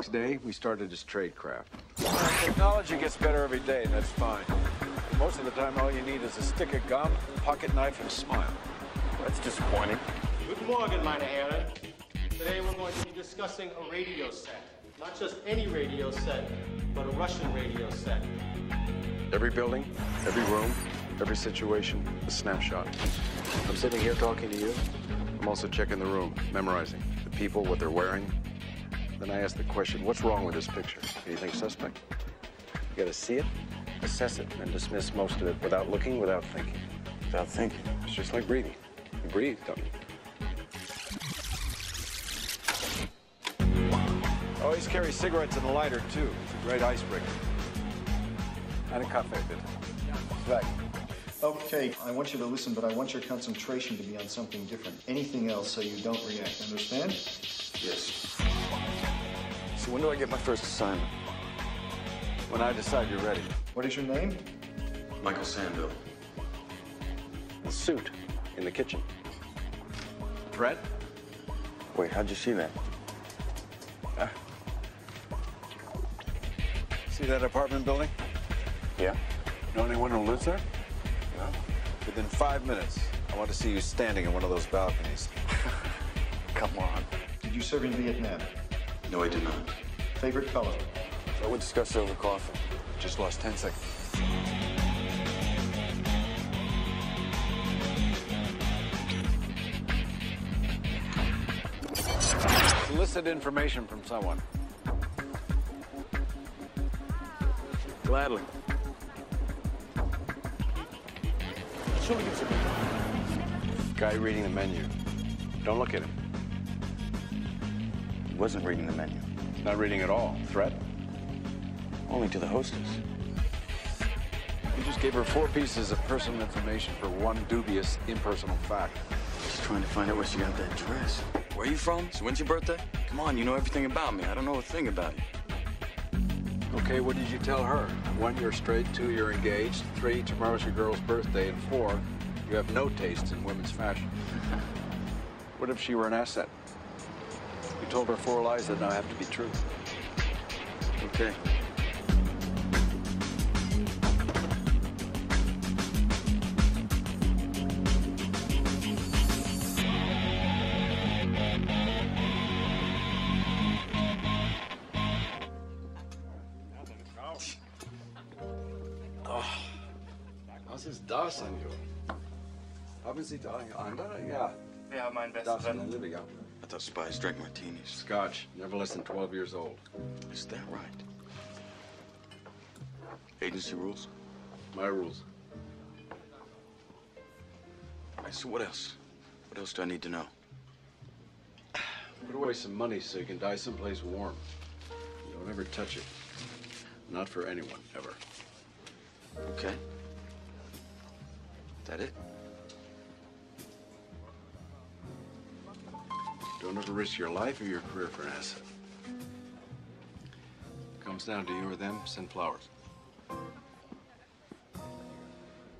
next day, we started as tradecraft. Technology gets better every day, and that's fine. Most of the time, all you need is a stick of gum, a pocket knife, and a smile. That's disappointing. Guten Morgen, meine Herren. Today we're going to be discussing a radio set. Not just any radio set, but a Russian radio set. Every building, every room, every situation, a snapshot. I'm sitting here talking to you. I'm also checking the room, memorizing the people, what they're wearing. Then I ask the question, what's wrong with this picture? Anything suspect? You gotta see it, assess it, and dismiss most of it without looking, without thinking. Without thinking. It's just like breathing. You breathe, don't you? Oh, Always carry cigarettes and a lighter, too. It's a great icebreaker. And a cafe, bitte. Right. Okay, I want you to listen, but I want your concentration to be on something different. Anything else so you don't react. Understand? Yes. So when do I get my first assignment? When I decide you're ready. What is your name? Michael Sandville. The suit in the kitchen. Threat? Wait, how'd you see that? See that apartment building? Yeah. Know anyone who lives there? No. Within five minutes, I want to see you standing in one of those balconies. Come on. Did you serve in Vietnam? No, I did not. Favorite color? I would discuss it over coffee. Just lost 10 seconds. Solicit information from someone. Gladly. Guy reading the menu. Don't look at him. He wasn't reading the menu. Not reading at all. Threat? Only to the hostess. You just gave her four pieces of personal information for one dubious, impersonal fact. Just trying to find out where she got that dress. Where are you from? So when's your birthday? Come on, you know everything about me. I don't know a thing about you. Okay, what did you tell her? One, you're straight. Two, you're engaged. Three, tomorrow's your girl's birthday. And four, you have no taste in women's fashion. what if she were an asset? You told her four lies that now have to be true. Okay. Ah, was ist das, Senor? Haben Sie da eine andere? Ja. Wer mein Das ist Olivia. I thought spies drank martinis. Scotch, never less than 12 years old. Is that right? Agency rules? My rules. All right, so what else? What else do I need to know? Put away some money so you can die someplace warm. Don't ever touch it. Not for anyone, ever. Okay. Is That it? Don't ever risk your life or your career for an asset. Comes down to you or them, send flowers.